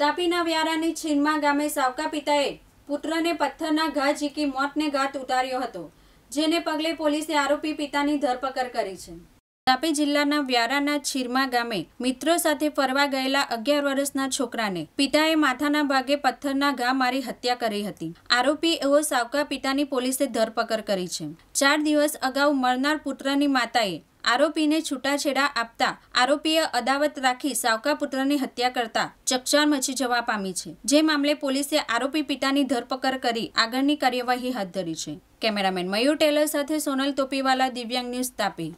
તાપીના વ્યારાની છીનમા ગામે સાવકા પિતાએ પુત્રને પથ્થરના ઘા ઝીકી મોતને ઘાત ઉતાર્યો હતો, જેને પગલે પોલીસે આરોપી પિતાની ધરપકડ કરી છે. તાપી જિલ્લાના વ્યારાના છીરમા ગામે મિત્રો સાથે ફરવા ગયેલા અગિયાર વર્ષના છોકરાને પિતાએ માથાના ભાગે પથ્થરના ઘા મારી હત્યા કરી હતી. આરોપી એવો સાવકા પિતાની પોલીસે ધરપકડ કરી છે. ચાર દિવસ અગાઉ મળનાર પુત્રની માતાએ આરોપીને છૂટાછેડા આપતા આરોપીએ અદાવત રાખી સાવકા પુત્રની હત્યા કરતા ચકચાર મચી જવા પામી છે. જે મામલે પોલીસે આરોપી પિતાની ધરપકડ કરી આગળની કાર્યવાહી હાથ ધરી છે. કેમેરામેન મયુર ટેલર સાથે સોનલ તોપીવાલા દિવ્યાંગ ન્યૂઝ તાપી.